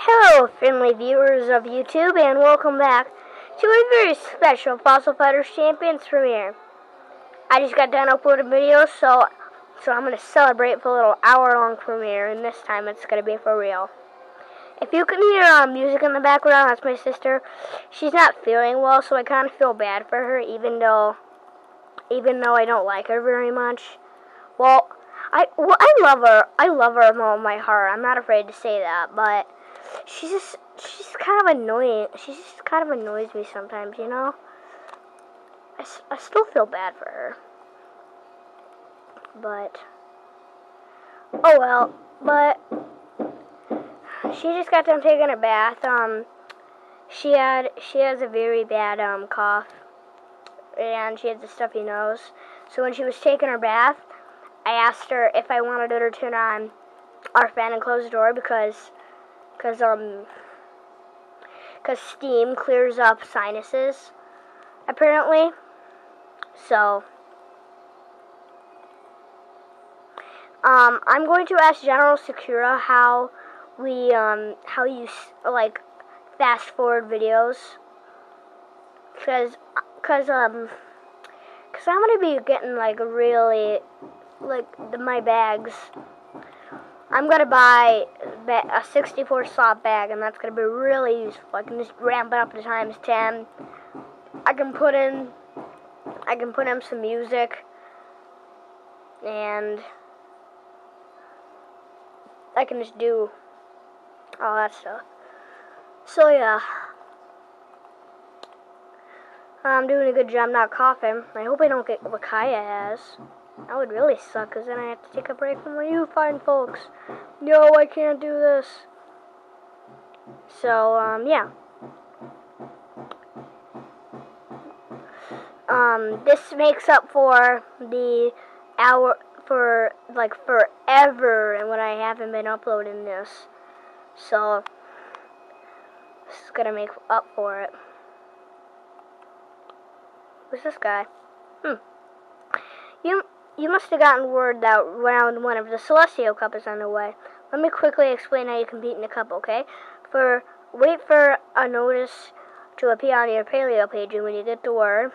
Hello, friendly viewers of YouTube, and welcome back to a very special Fossil Fighters Champions premiere. I just got done uploading videos, so so I'm gonna celebrate for a little hour-long premiere, and this time it's gonna be for real. If you can hear um, music in the background, that's my sister. She's not feeling well, so I kind of feel bad for her, even though even though I don't like her very much. Well, I well, I love her. I love her with all my heart. I'm not afraid to say that, but she's just she's kind of annoying. She just kind of annoys me sometimes, you know. I, I still feel bad for her, but oh well. But she just got done taking a bath. Um, she had she has a very bad um cough, and she has a stuffy nose. So when she was taking her bath, I asked her if I wanted her to turn on our fan and close the door because because um because steam clears up sinuses apparently. So um I'm going to ask General Sakura how we um how you like fast forward videos. Because cuz um cuz I'm going to be getting like really like the, my bags. I'm gonna buy a 64 slot bag, and that's gonna be really useful. I can just ramp it up to times 10. I can put in, I can put in some music, and I can just do all that stuff. So yeah, I'm doing a good job not coughing. I hope I don't get what Kaya has. That would really suck, because then I have to take a break from you fine folks. No, I can't do this. So, um, yeah. Um, this makes up for the hour, for, like, forever, and when I haven't been uploading this. So, this is gonna make up for it. Who's this guy? Hmm. You you must have gotten word that round one of the Celestial Cup is underway. Let me quickly explain how you compete in the cup, okay? For wait for a notice to appear on your Paleo page, and when you get the word,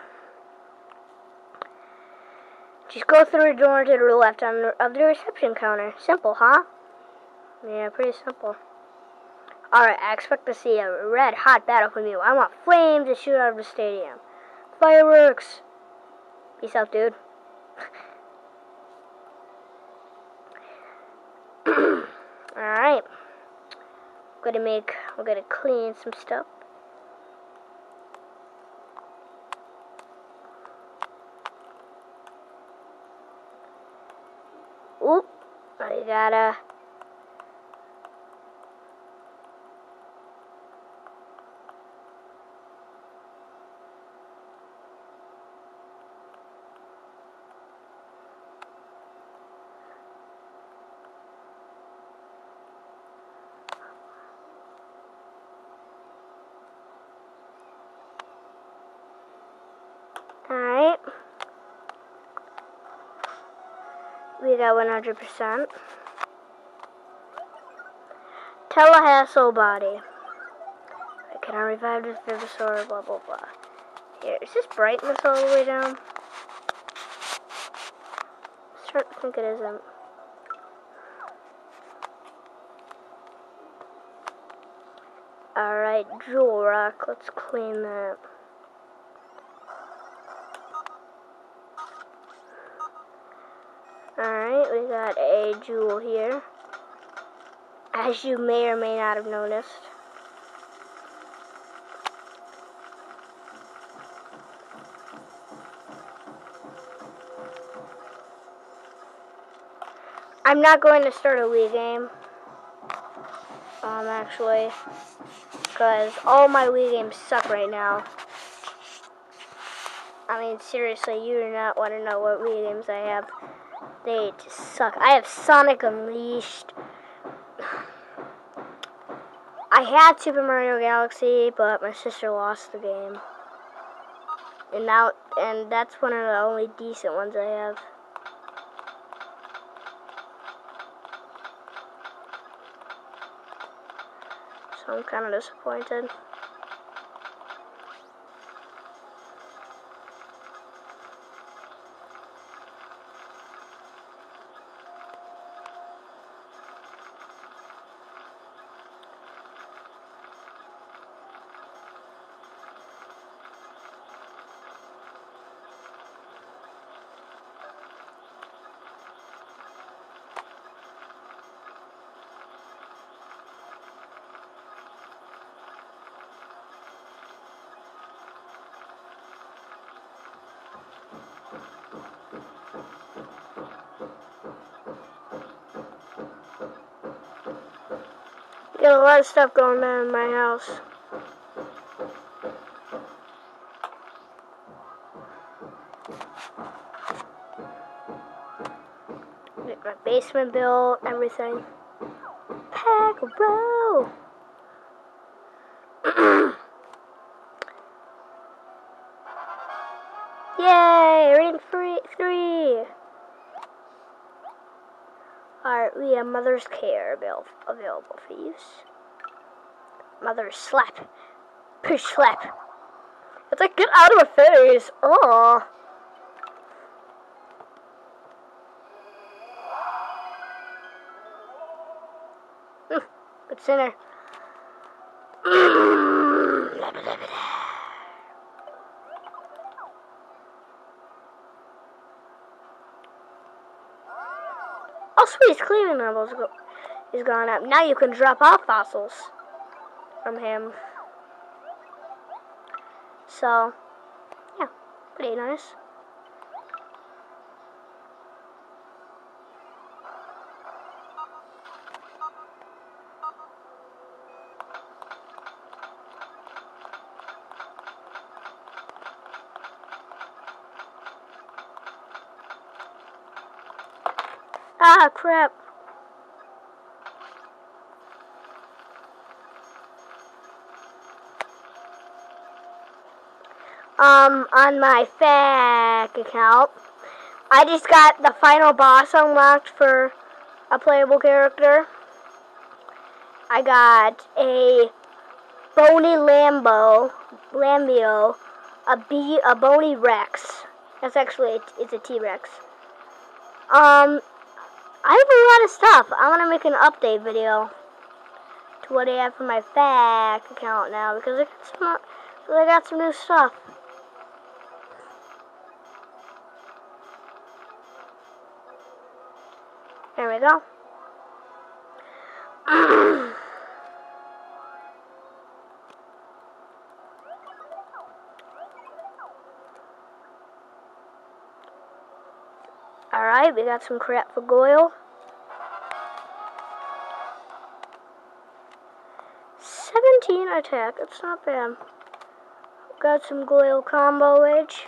just go through the door to the left on the, of the reception counter. Simple, huh? Yeah, pretty simple. Alright, I expect to see a red hot battle from you. I want flames to shoot out of the stadium. Fireworks! Peace out, dude. Alright. I'm gonna make, I'm gonna clean some stuff. Oop, I gotta Alright. We got 100%. Telehassle body. Can I revive this Vivosaur? Blah, blah, blah. Here, is this brightness all the way down? I start to think it isn't. Alright, Jewel Rock. Let's clean that. Alright, we got jewel here. As you may or may not have noticed. I'm not going to start a Wii game. Um, actually. Because all my Wii games suck right now. I mean, seriously, you do not want to know what Wii games I have. They just suck. I have Sonic Unleashed. I had Super Mario Galaxy, but my sister lost the game. And now, and that's one of the only decent ones I have. So I'm kind of disappointed. Lot of stuff going on in my house. My basement built, everything. Pack a row. Yay! Rank three. three. Alright, we have Mother's Care avail available for use. Mother's Slap. Push slap. It's like, get out of my face! Oh. In there? Oh, sweet, cleaning levels go is gone up. Now you can drop off fossils from him. So, yeah, pretty nice. Ah, crap. Um, on my FAQ account, I just got the final boss unlocked for a playable character. I got a bony Lambo, Lambio, a a bony Rex. That's actually it's a T-Rex. Um, I have a lot of stuff. I want to make an update video to what I have for my FAQ account now because I got some, I got some new stuff. There we go. Alright, we got some crap for Goyle. 17 attack, it's not bad. Got some Goyle combo edge.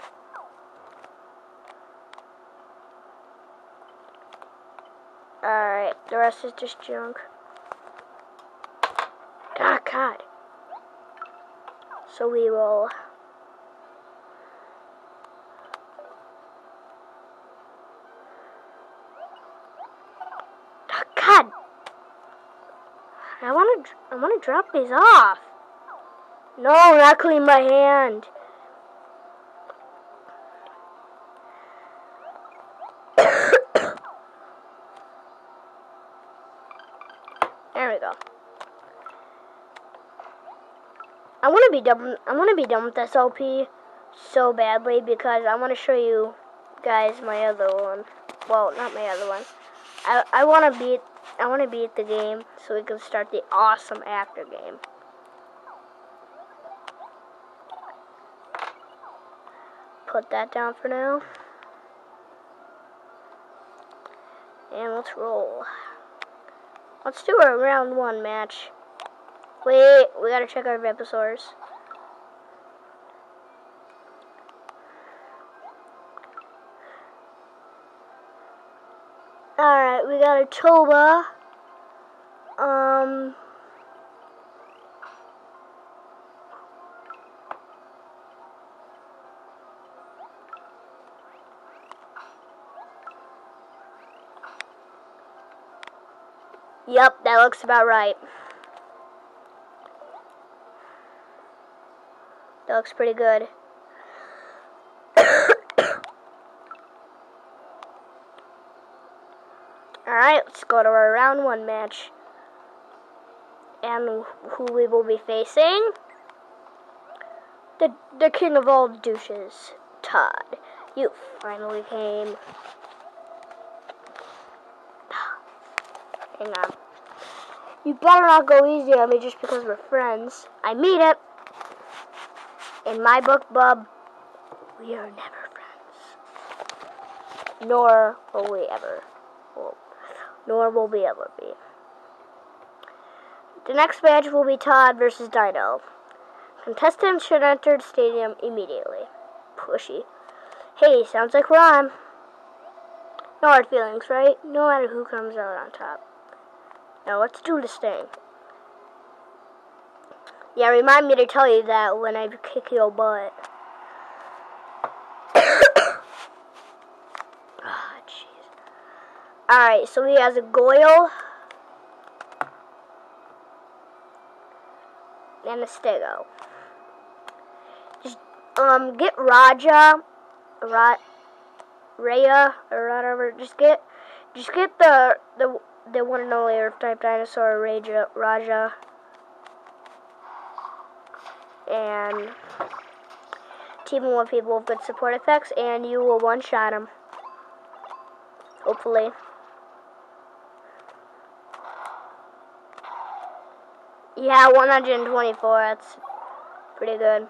Alright, the rest is just junk. Ah, God. So we will God. I want to, I want to drop these off. No, not clean my hand. there we go. To be done. I want to be done with this so badly because I want to show you guys my other one. Well, not my other one. I I want to beat I want to beat the game so we can start the awesome after game. Put that down for now. And let's roll. Let's do a round one match. Wait, we gotta check our Vivosaurs. Alright, we got a Toba. Um... Yep, that looks about right. That looks pretty good. Alright, let's go to our round one match. And who we will be facing? The, the king of all douches, Todd. You finally came. Hang on. You better not go easy on me just because we're friends. I mean it. In my book, bub, we are never friends. Nor will we ever. Well, nor will we ever be. The next match will be Todd versus Dino. Contestants should enter the stadium immediately. Pushy. Hey, sounds like on. No hard feelings, right? No matter who comes out on top. Now let's do this thing. Yeah, remind me to tell you that when I kick your butt. Ah, oh, jeez. Alright, so he has a Goyle. And a Stego. Just, um, get Raja. Ra Raya, or whatever. Just get, just get the, the the one and only Earth type dinosaur Raja, Raja. And team with people with good support effects, and you will one shot them. Hopefully. Yeah, 124. That's pretty good.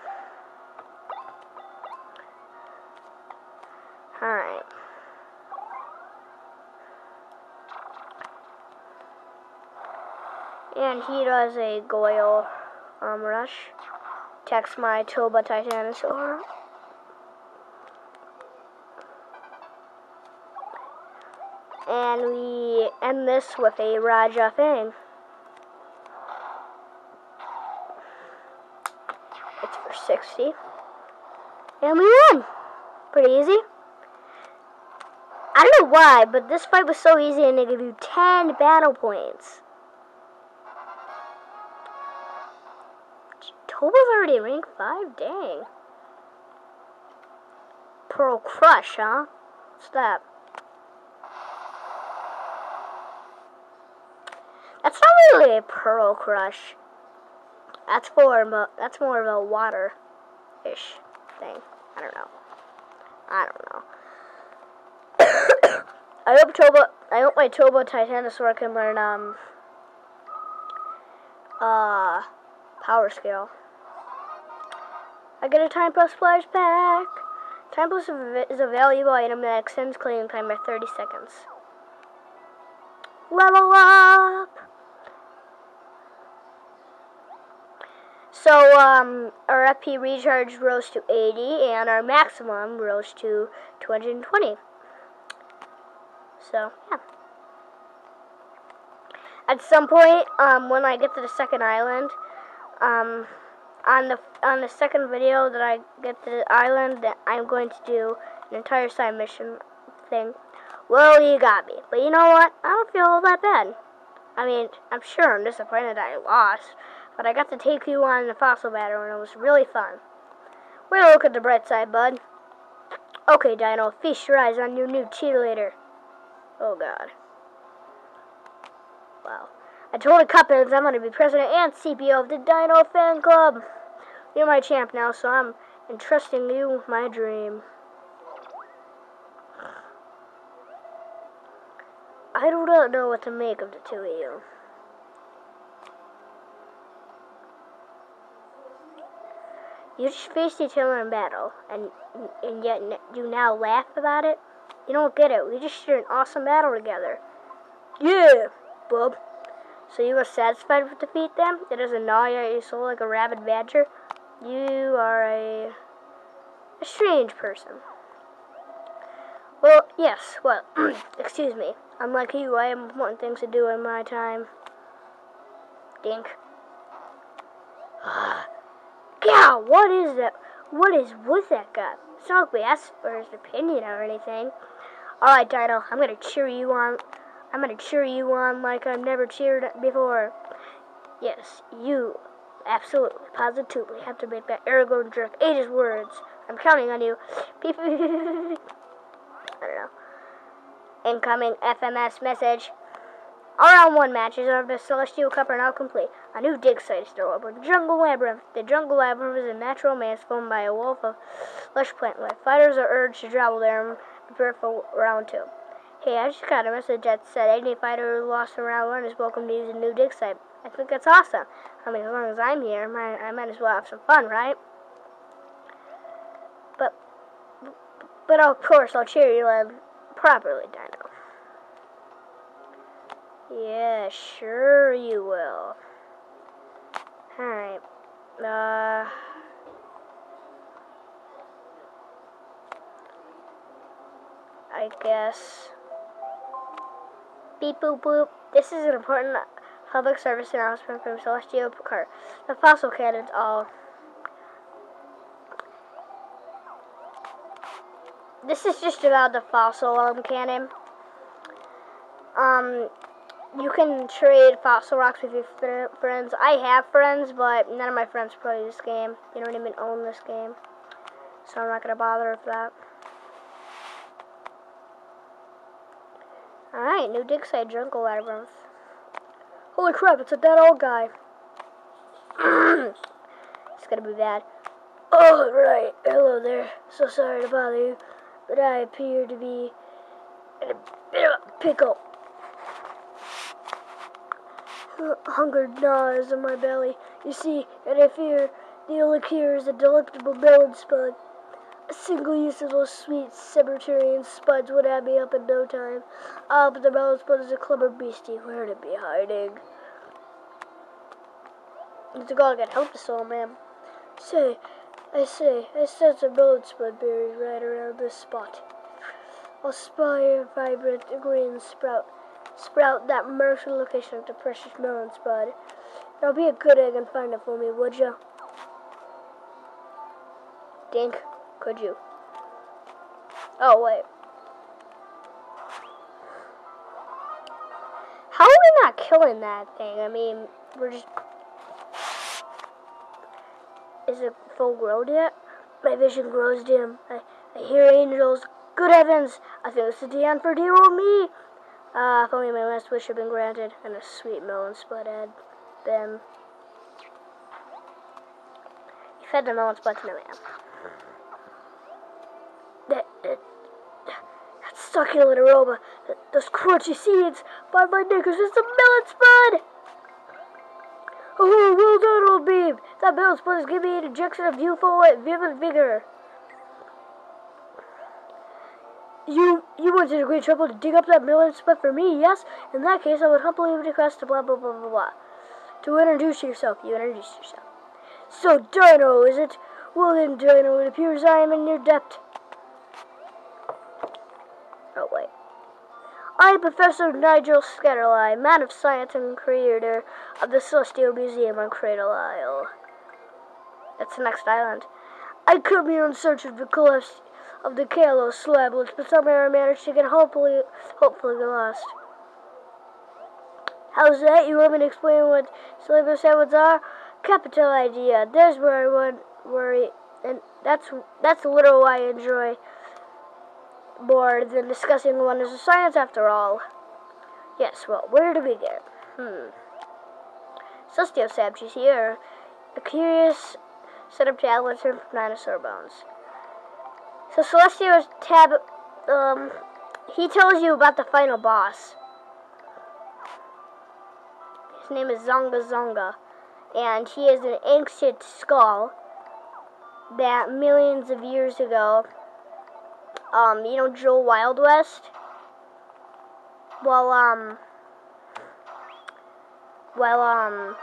Alright. And he does a Goyle um, rush. Text my Toba Titanosaur. And we end this with a Raja thing. It's for 60. And we won! Pretty easy. I don't know why, but this fight was so easy and they give you 10 battle points. Toba's already rank 5? Dang. Pearl Crush, huh? What's that? That's not really a Pearl Crush. That's more of a, that's more of a water-ish thing. I don't know. I don't know. I hope Toba, I hope my Toba Titanosaur can learn, um, uh, power scale. I get a Time Plus Splash Pack. Time Plus is a valuable item that extends cleaning time by 30 seconds. Level up! So, um, our FP recharge rose to 80, and our maximum rose to 220. So, yeah. At some point, um, when I get to the second island, um, on the on the second video that I get to the island, that I'm going to do an entire side mission thing. Well, you got me, but you know what? I don't feel all that bad. I mean, I'm sure I'm disappointed that I lost, but I got to take you on the fossil battle, and it was really fun. Way to look at the bright side, bud. Okay, Dino, feast your eyes on your new cheerleader. Oh, God. Wow. I told the Cuppins I'm going to be president and CPO of the Dino Fan Club. You're my champ now, so I'm entrusting you with my dream. I do not know what to make of the two of you. You just faced each other in battle, and and yet you now laugh about it? You don't get it. We just shared an awesome battle together. Yeah, bub. So you were satisfied with defeat then? It doesn't gnaw at your soul like a rabid badger? You are a, a strange person. Well, yes, well, excuse me. Unlike you, I have important things to do in my time. Dink. Ah. yeah, what is that? What is with that guy? It's not like we asked for his opinion or anything. Alright, Dino, I'm gonna cheer you on. I'm gonna cheer you on like I've never cheered before. Yes, you absolutely, positively have to make that Aragorn jerk ages words. I'm counting on you. I don't know. Incoming FMS message. All round one matches of the Celestial Cup are now complete. A new dig site is still open. Jungle Labyrinth. The Jungle Labyrinth is a natural maze formed by a wolf of lush plant life. Fighters are urged to travel there and prepare for round two. Hey, I just got a message that said any fighter who lost in round one is welcome to use a new dig site. I think that's awesome. I mean, as long as I'm here, I might as well have some fun, right? But, but of course, I'll cheer you on properly, Dino. Yeah, sure you will. Alright. Uh... I guess. Beep boop boop. This is an important public service announcement from Celestia Picard. The fossil cannons all. This is just about the fossil um, cannon. Um, you can trade fossil rocks with your friends. I have friends, but none of my friends play this game. They don't even own this game. So I'm not going to bother with that. Alright, new dig site jungle labyrinth. Holy crap, it's a dead old guy. it's gonna be bad. Oh, right. Hello there. So sorry to bother you, but I appear to be in a bit of a pickle. Hunger gnaws in my belly. You see, and I fear the only cure is a delectable melon spud. A single use of those sweet Cemeterian spuds would have me up in no time. Ah, but the melon spud is a clever beastie. Where'd it be hiding? Need to go get help the soul, ma'am. Say, I say, I sense a melon spud berries right around this spot. I'll spy a vibrant green sprout sprout that Martian location of the precious melon spud. Now be a good egg and find it for me, would you? Dink, could you? Oh, wait. How are we not killing that thing? I mean, we're just... Is it full grown yet? My vision grows dim. I, I hear angels. Good heavens! I feel it's the end for dear old me. Ah, uh, if only my last wish had been granted, and a sweet melon spud had been. You fed the melon spud to no man. That, that, that succulent aroma, that, those crunchy seeds, by my knickers, it's a melon spud! Oh, well done, old babe! That melon spud is giving me an injection of youthful and vivid vigor. You you went to the great trouble to dig up that melon spud for me, yes? In that case, I would humbly request to blah blah blah blah blah. To introduce yourself, you introduce yourself. So Dino, is it? Well then, Dino, it appears I am in your debt. Oh wait. I Professor Nigel Scatterlie, man of science and creator of the Celestial Museum on Cradle Isle. That's the next island. I come here in search of the collapsed of the Kalos slab, which but somehow I managed to get hopefully, hopefully lost. How's that? You want me to explain what sandwiches are? Capital idea. There's where I would worry, and that's that's a little I enjoy more than discussing the wonders of science. After all, yes. Well, where do we begin? Hmm. Celestial Sabchis here. A curious set of tablets from dinosaur bones. So Celestio's tab, um, he tells you about the final boss. His name is Zonga Zonga, and he is an ancient skull that millions of years ago, um, you know Joe Wildwest? Well, um, well, um,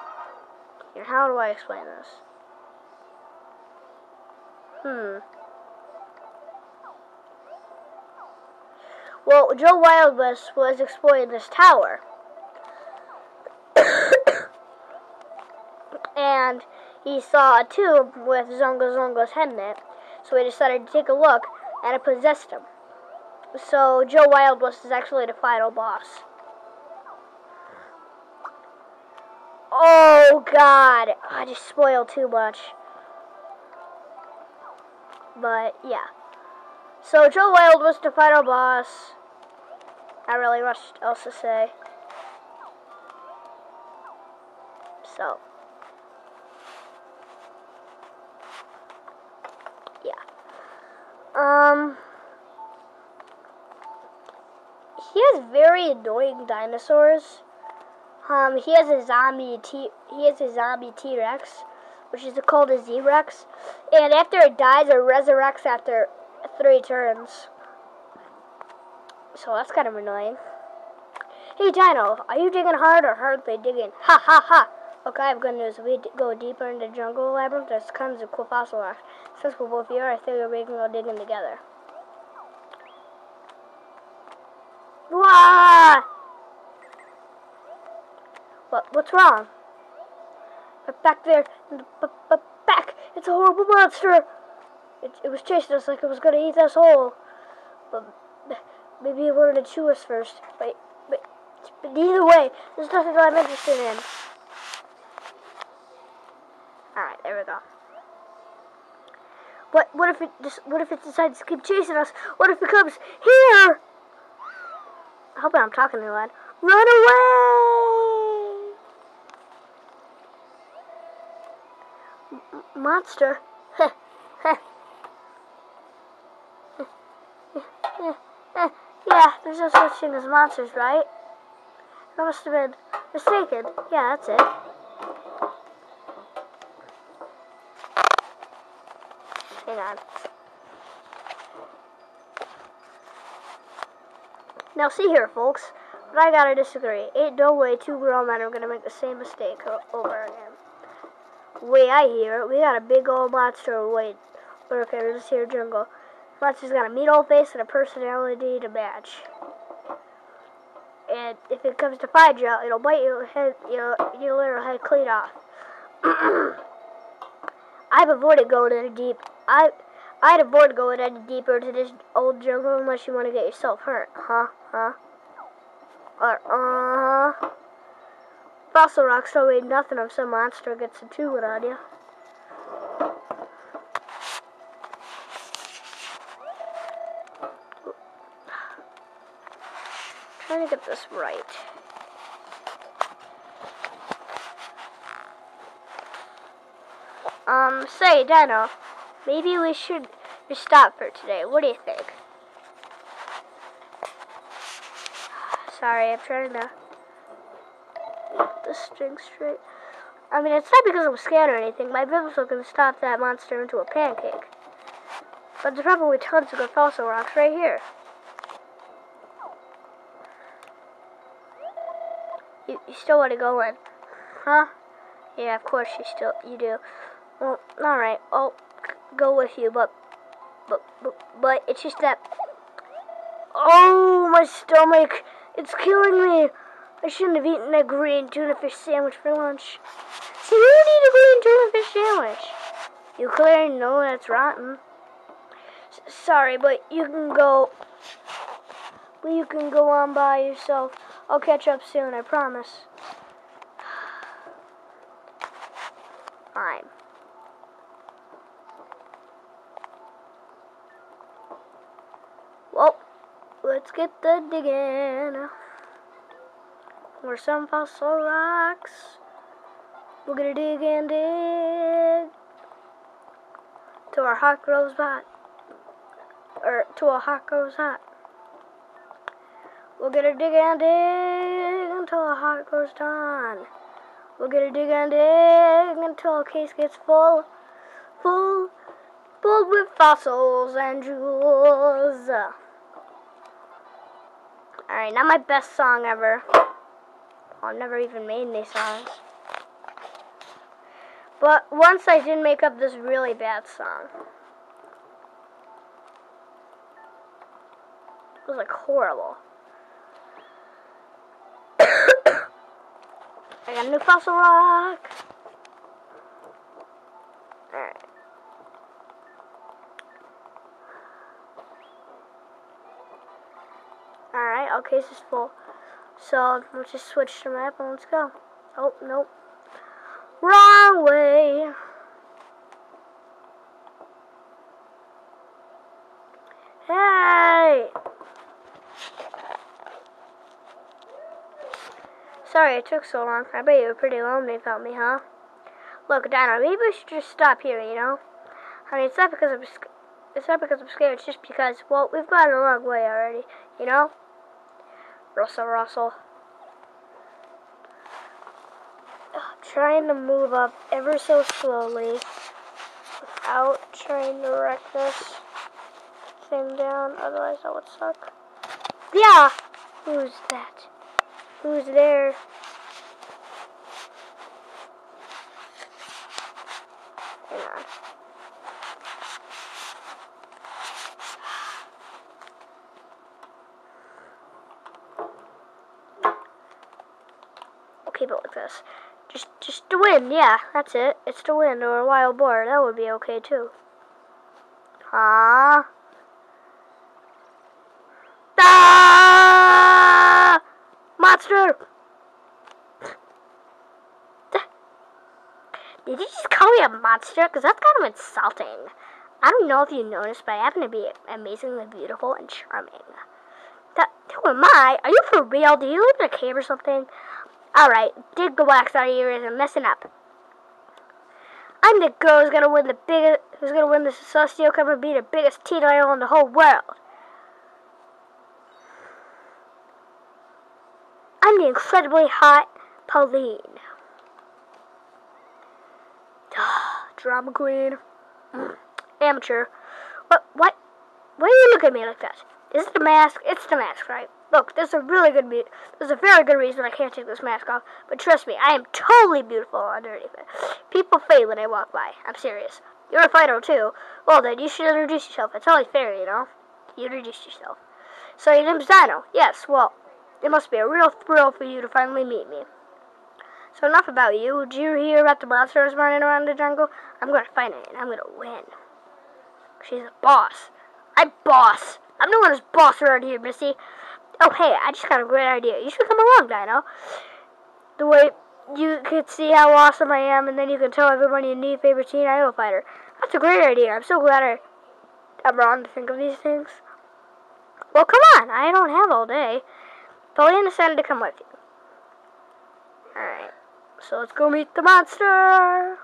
how do I explain this? Hmm. Well, Joe Wildwest was exploring this tower. and he saw a tube with Zongo Zongo's head in it. So he decided to take a look, and it possessed him. So Joe Wildwest is actually the final boss. Oh, God, I just spoiled too much. But yeah. So Joe Wild was the final boss. Not really much else to say. So. Yeah. Um. He has very annoying dinosaurs. Um, he has a zombie T. He has a zombie T Rex, which is called a Z Rex, and after it dies, it resurrects after three turns. So that's kind of annoying. Hey Dino, are you digging hard or hardly digging? Ha ha ha! Okay, I have news. If we go deeper into the jungle labyrinth, there's tons of cool fossil rocks. Since we're both here, I figure we can go digging together. Wah! What? What's wrong? But back there, back! It's a horrible monster! It, it was chasing us like it was gonna eat us whole. But maybe it wanted to chew us first. But, but, but either way, there's nothing I'm interested in. Alright, there we go. What what if it just what if it decides to keep chasing us? What if it comes here? I hope I'm talking too loud. Run away! M monster. yeah, there's no such thing as monsters, right? I must have been mistaken. Yeah, that's it. On. Now see here, folks, but I gotta disagree. Ain't no way two grown men are gonna make the same mistake over again. Way I hear, it, we got a big old monster wait in this here jungle. Monster's got a meat old face and a personality to match. And if it comes to find you, it'll bite your head, your, your little head clean off. I've avoided going any deep. I, I'd avoid going any deeper into this old jungle unless you want to get yourself hurt, huh? Huh? Uh huh. Fossil rocks don't mean nothing if some monster gets a chewing on you. trying to get this right. Um, say, Dino, maybe we should stop for today. What do you think? Sorry, I'm trying to the string straight. I mean, it's not because I'm scared or anything. My biblical can stop that monster into a pancake. But there's probably tons of good fossil rocks right here. You, you still want to go in, huh? Yeah, of course you still you do. Mm, well, all right, I'll go with you, but but but, but it's just that. Oh, my stomach! It's killing me. I shouldn't have eaten a green tuna fish sandwich for lunch. See, you don't need a green tuna fish sandwich. You clearly know that's rotten. S sorry, but you can go. But you can go on by yourself. I'll catch up soon, I promise. Fine. Well, let's get the digging. Where's some fossil rocks? We're gonna dig and dig till our heart grows hot, or till our heart grows hot. We're gonna dig and dig until our heart grows done. We're gonna dig and dig until our case gets full, full, full with fossils and jewels. Alright, not my best song ever. Oh, I've never even made these songs. But once I did make up this really bad song. It was like horrible. I got a new fossil rock. Alright. Alright, our case is full. So let's just switch to map and let's go. Oh, nope. Wrong way. Hey! Sorry it took so long. I bet you were pretty lonely without me, huh? Look, Dino, maybe we should just stop here, you know? I mean, it's not because I'm it's not because I'm scared. It's just because, well, we've gone a long way already, you know? Russell, Russell. trying to move up ever so slowly without trying to wreck this thing down. Otherwise, that would suck. Yeah! Who's that? Who's there? Hang on. Keep it like this. Just, just the wind, yeah, that's it. It's the wind or a wild boar. That would be okay too. Ah. Ah! Monster! Did you just call me a monster? Because that's kind of insulting. I don't know if you noticed, but I happen to be amazingly beautiful and charming. That, who am I? Are you for real? Do you live in a cave or something? Alright, dig the wax out of your ears and messing up. I'm the girl who's gonna win the biggest who's gonna win the Celestial Cup and be the biggest teen idol in the whole world. I'm the incredibly hot Pauline. Drama queen. Amateur. What what why do you look at me like that? Is it the mask? It's the mask, right? Look, there's a really good there's a very good reason I can't take this mask off. But trust me, I am totally beautiful underneath it. People faint when I walk by. I'm serious. You're a fighter too. Well then, you should introduce yourself. It's only fair, you know. You introduce yourself. So your name's Dino. Yes. Well, it must be a real thrill for you to finally meet me. So enough about you. Did you hear about the monsters running around the jungle? I'm gonna find it and I'm gonna win. She's a boss. I'm boss. I'm the one who's boss around here, Missy. Oh, hey, I just got a great idea. You should come along, Dino. The way you could see how awesome I am, and then you can tell everybody your new favorite teen idol fighter. That's a great idea. I'm so glad I, I'm wrong to think of these things. Well, come on. I don't have all day. Pauline decided to come with you. Alright. So let's go meet the monster.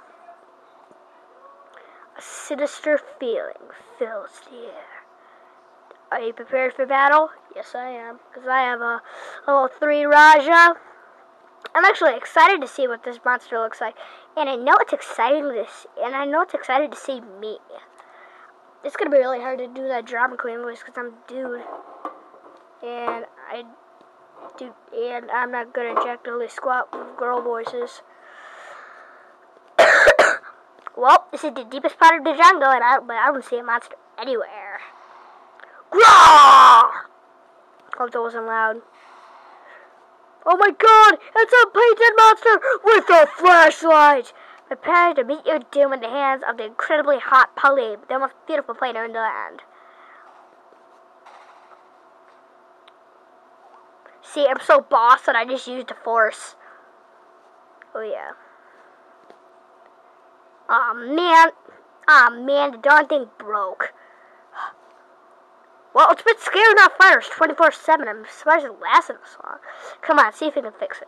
A sinister feeling fills the air. Are you prepared for battle? Yes, I am. Because I have a level 3 Raja. I'm actually excited to see what this monster looks like. And I know it's exciting to see, and I know it's excited to see me. It's going to be really hard to do that drama queen voice because I'm dude. And I do, and I'm not good at Jack Squat with girl voices. well, this is the deepest part of the jungle, and I, but I don't see a monster anywhere. Hope that wasn't loud. Oh my god! It's a painted monster with a flashlight! Prepare to meet your doom in the hands of the incredibly hot Polly, the most beautiful fighter in the land. See, I'm so boss that I just used the force. Oh yeah. Aw oh, man. Aw oh, man, the darn thing broke. Well, it's been scaring our fighters 24-7. I'm surprised it lasted this long. Come on, see if we can fix it.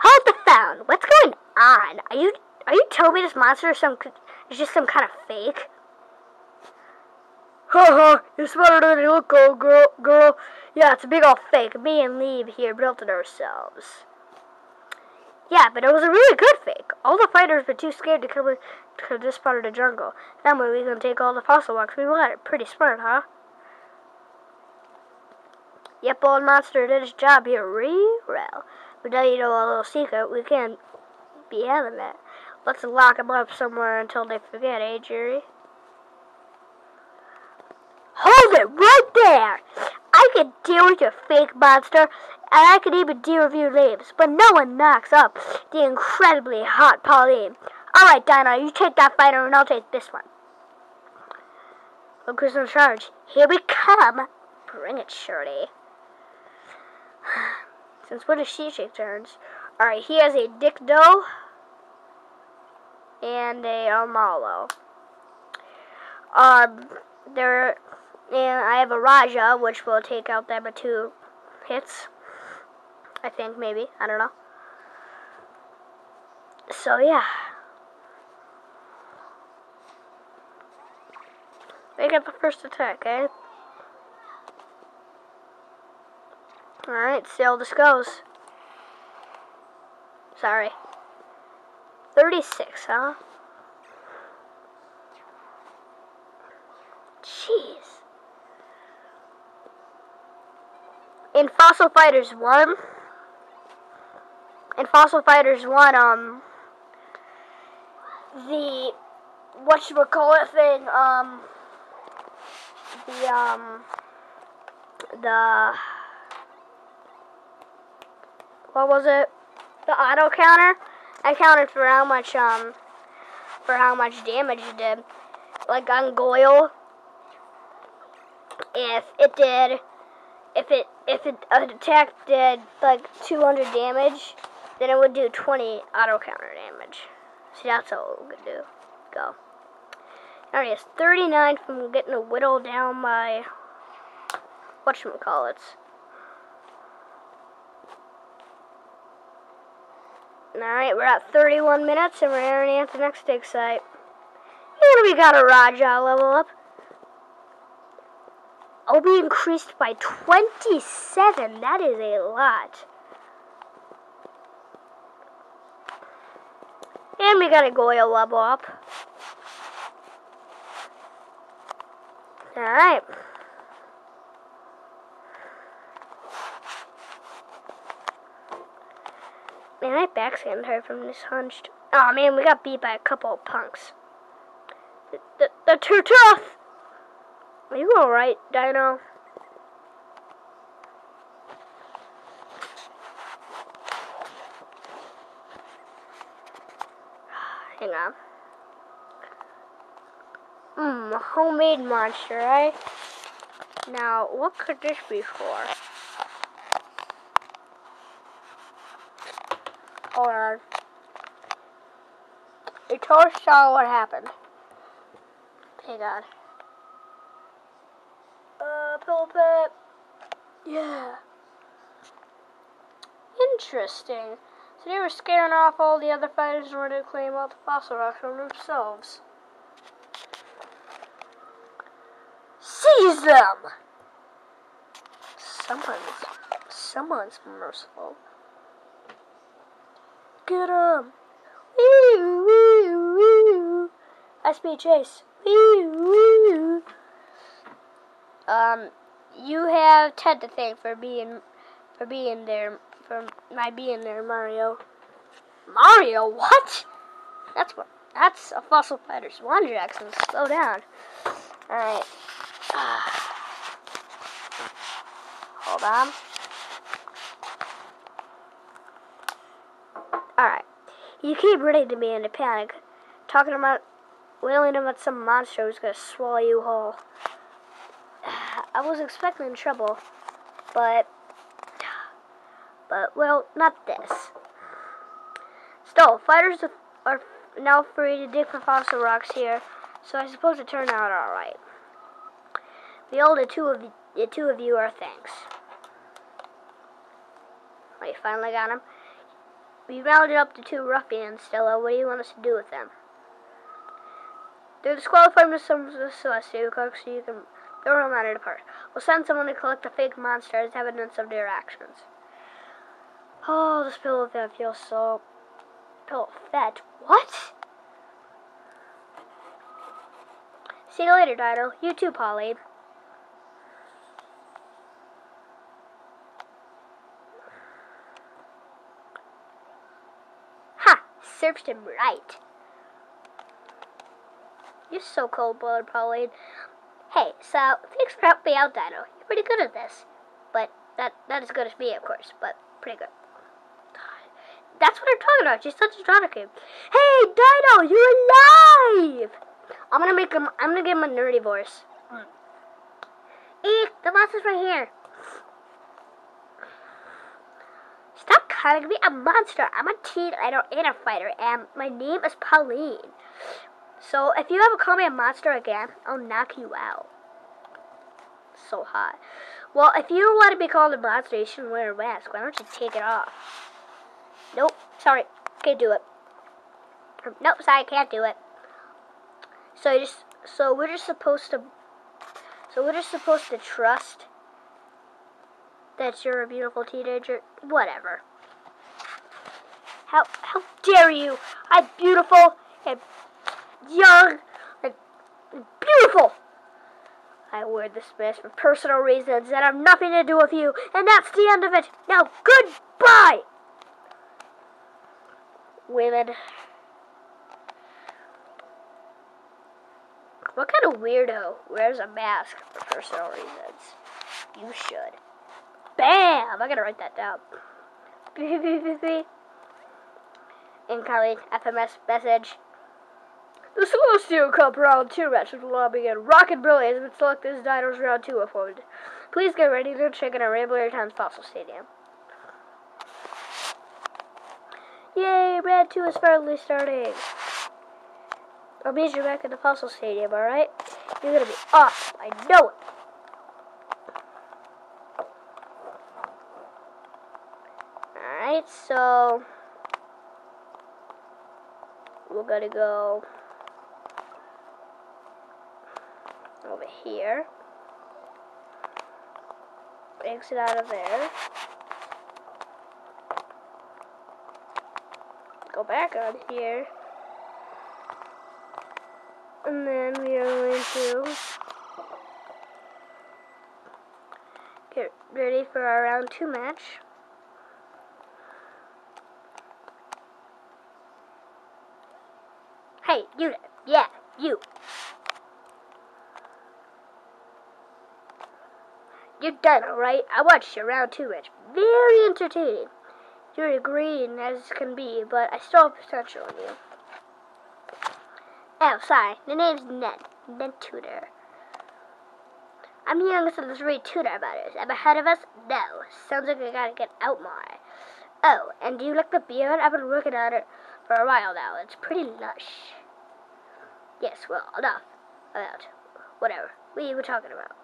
Hold the phone. What's going on? Are you are you telling me this monster is some is just some kind of fake? Haha, you're smarter than you look, old girl. Girl, yeah, it's a big old fake. Me and Liv here built it ourselves. Yeah, but it was a really good fake. All the fighters were too scared to come to this part of the jungle. That way we can take all the fossil rocks we want. Pretty smart, huh? Yep, old monster did his job here real well. But now you know a little secret. We can't be having that. Let's lock him up somewhere until they forget, eh, Jerry? Hold it right there! I can deal with your fake monster, and I can even deal with your names, but no one knocks up the incredibly hot Pauline. Alright, Dino, you take that fighter and I'll take this one. Look who's in charge. Here we come. Bring it, Shirley. Since when does she take turns? Alright, he has a Dicto and a Armaldo. Um, there, and I have a Raja, which will take out them two hits. I think, maybe. I don't know. So, yeah. They get the first attack, eh? Alright, see how this goes. Sorry. 36, huh? Jeez. In Fossil Fighters 1, in Fossil Fighters 1, um, the, what should we call it thing, um, the, um, the, what was it? The auto counter I counted for how much, um, for how much damage it did. Like on Goyle, if it did, if it, if it, an attack did like 200 damage, then it would do 20 auto counter damage. See, that's all it would do. Go. Alright, it's 39 from getting a whittle down by, whatchamacallits. Alright, we're at 31 minutes and we're already at the next dig site. And we got a Raja level up. I'll be increased by 27. That is a lot. And we got a Goya level up. Alright. Man, my back's getting hurt from this hunched. Oh man, we got beat by a couple of punks. The, the, the too tough! Are you alright, Dino? Hang on. Mmm, homemade monster, right? Now, what could this be for? Hold on. It told Star what happened. Hey God. Uh, Pet. Yeah. Interesting. So they were scaring off all the other fighters in order to claim all the fossil rocks for themselves. Seize them! Someone's, someone's merciful. Get him! Woo, woo, woo. SB Chase. Woo, woo. Um, you have Ted to thank for being, for being there for my being there, Mario. Mario, what? That's what. That's a Fossil Fighters one, Jackson. Slow down. All right. Hold on. Alright. You keep running to me in a panic, talking about wailing about some monster who's gonna swallow you whole. I was expecting trouble, but but, well, not this. Still, fighters are now free to dig for fossil rocks here, so I suppose it turned out alright. The two of you, the two of you our thanks. Oh, you finally got him? We rounded up the two ruffians, Stella. What do you want us to do with them? They're disqualified from the Celestial Cup, so you can throw them out of the park. We'll send someone to collect the fake monsters as evidence of their actions. Oh, this pillow fat feels so... Pillow fat? What? See you later, Dido. You too, Polly. Ha! Served him right. You're so cold-blooded, Pauline. Hey, so, thanks for helping me out, Dino. You're pretty good at this. But, that not as good as me, of course, but pretty good. That's what I'm talking about. She's such a drama kid. Hey, Dino, you're alive! I'm gonna make him. I'm gonna give him a nerdy voice. Mm. Eek, the monster's right here. Calling me a monster. I'm a teen idol and a fighter, and my name is Pauline. So if you ever call me a monster again, I'll knock you out. So hot. Well, if you want to be called a monster, you shouldn't wear a mask. Why don't you take it off? Nope. Sorry. Can't do it. Nope. Sorry. Can't do it. So you just so we're just supposed to so we're just supposed to trust that you're a beautiful teenager. Whatever. How how dare you? I'm beautiful and young and beautiful. I wear this mask for personal reasons that have nothing to do with you, and that's the end of it. Now, goodbye! Women. What kind of weirdo wears a mask for personal reasons? You should. Bam! I gotta write that down. Incoming FMS message. The Celestial Cup round 2 match will now begin. Rock and Billy has been selected as Dinos round 2 opponent. Please get ready to check in at Rambler Times Fossil Stadium. Yay, round 2 is finally starting. I'll meet you back at the Fossil Stadium, alright? You're gonna be awesome, I know it. Alright, so we're gonna go over here. Exit out of there. Go back on here. And then we are going to get ready for our round two match. Hey, you, yeah, you. You're done, alright? I watched your round two match. Very entertaining. You're green as can be, but I still have potential in you. Oh, sorry. The name's Ned. Ned Tudor. I'm the youngest of the three Tudor brothers. Am ahead of us? No. Sounds like I gotta get out more. Oh, and do you like the beard? I've been working on it for a while now. It's pretty lush. Yes, well, enough about whatever we were talking about.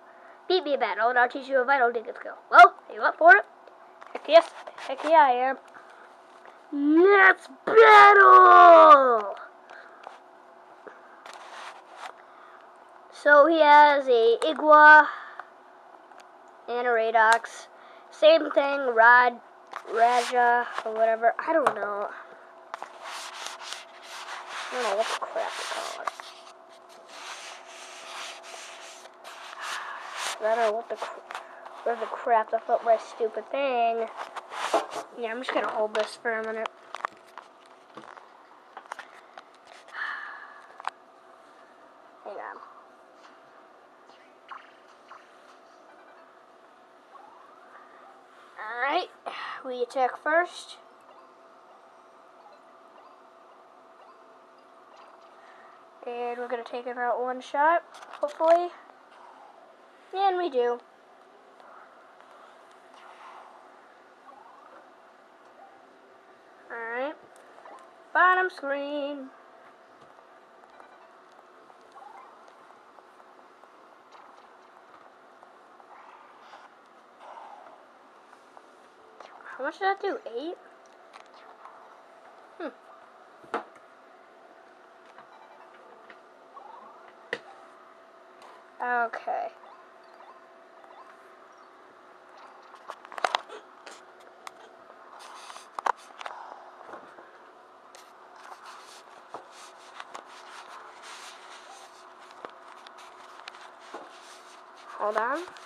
Beat me a battle, and I'll teach you a vital digging skill. Well, are you up for it? Heck yes. Heck yeah, I am. Let's battle! So he has a Igua and a Radox. Same thing, Rod, Raja, or whatever. I don't know. I don't know what the crap they call it. I don't know what the what the crap the fuck my stupid thing. Yeah, I'm just gonna hold this for a minute. Alright, we attack first. And we're gonna take him out one shot, hopefully. And we do. Alright. Bottom screen. How much did that do? Eight? Hmm. Okay. On.